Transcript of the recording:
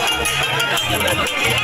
私は。